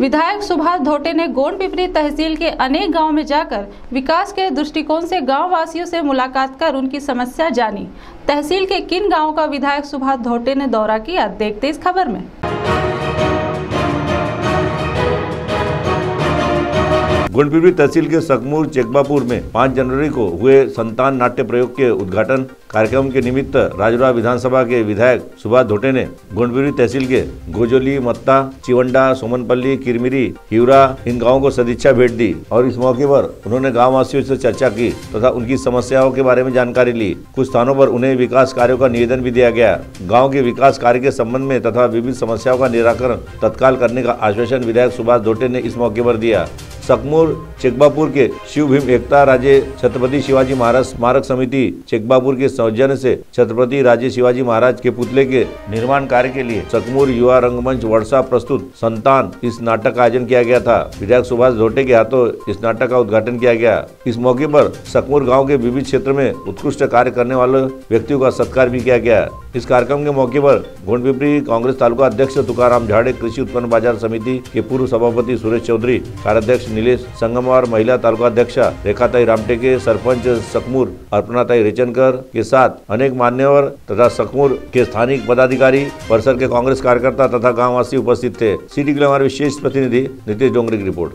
विधायक सुभाष धोटे ने गोंड पिपरी तहसील के अनेक गाँव में जाकर विकास के दृष्टिकोण से गाँव वासियों से मुलाकात कर उनकी समस्या जानी। तहसील के किन गाँव का विधायक सुभाष धोटे ने दौरा किया, देखते इस खबर में। गुंडपिपरी तहसील के सकमूर चेकबापुर में 5 जनवरी को हुए संतान नाट्य प्रयोग के उद्घाटन कार्यक्रम के निमित्त राजौरा विधानसभा के विधायक सुभाष धोटे ने गुंडपिपरी तहसील के गोजोली, मत्ता, चिवंडा, सोमनपल्ली, किरमिरी हिवरा इन गाँव को सदिच्छा भेंट दी और इस मौके पर उन्होंने गाँव वासियों से चर्चा की तथा उनकी समस्याओं के बारे में जानकारी ली। कुछ स्थानों पर उन्हें विकास कार्यों का निवेदन भी दिया गया। गाँव के विकास कार्य के संबंध में तथा विभिन्न समस्याओं का निराकरण तत्काल करने का आश्वासन विधायक सुभाष धोटे ने इस मौके पर दिया। सकमूर, चेकबापुर के शिव भीम एकता राजे छत्रपति शिवाजी महाराज स्मारक समिति, चेकबापुर के सौजन्य से छत्रपति राजे शिवाजी महाराज के पुतले के निर्माण कार्य के लिए सकमूर युवा रंगमंच वर्षा प्रस्तुत संतान। इस नाटक का आयोजन किया गया था। विधायक सुभाष धोटे के हाथों इस नाटक का उद्घाटन किया गया। इस मौके पर सकमूर गाँव के विविध क्षेत्र में उत्कृष्ट कार्य करने वाले व्यक्तियों का सत्कार भी किया गया। इस कार्यक्रम के मौके पर गोंडपिपरी कांग्रेस तालुका अध्यक्ष तुकाराम झाड़े, कृषि उत्पन्न बाज़ार समिति के पूर्व सभापति सुरेश चौधरी, कार्याध्यक्ष नीलेश संगमवार महिला तालुका अध्यक्ष रेखाताई रामटेके, सरपंच सकमूर अर्पणाताई रेचनकर के साथ अनेक मान्यवर तथा सकमूर के स्थानिक पदाधिकारी, परिसर के कांग्रेस कार्यकर्ता तथा गाँववासी उपस्थित थे। सिटी के हमारे विशेष प्रतिनिधि नीतीश डोंगरे की रिपोर्ट।